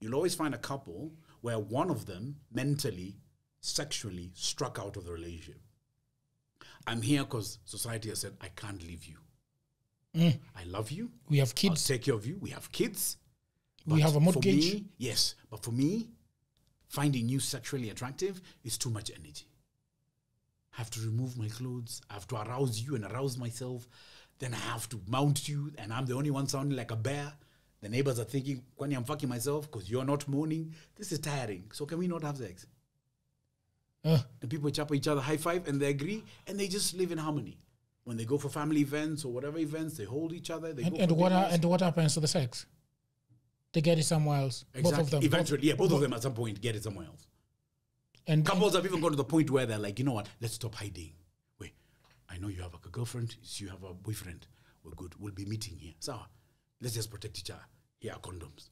you'll always find a couple where one of them mentally, sexually struck out of the relationship. I'm here because society has said, I can't leave you. Mm. I love you. We have kids. I'll take care of you. We have kids. We have a mortgage. For me, yes, but for me, finding you sexually attractive is too much energy. I have to remove my clothes. I have to arouse you and arouse myself. Then I have to mount you, and I'm the only one sounding like a bear. The neighbors are thinking, Kwani, I'm fucking myself because you're not moaning. This is tiring. So can we not have sex? Uh, The people chop each other high five and they agree and they just live in harmony. When they go for family events or whatever events, they hold each other. They and, go and what ha- dinners. and what happens to the sex? They get it somewhere else. Both of them. Eventually, yeah, both of them at some point get it somewhere else. And Couples have even gone to the point where they're like, you know what? Let's stop hiding. Wait, I know you have a girlfriend. You have a boyfriend. We're good. We'll be meeting here. So let's just protect each other. Here are condoms.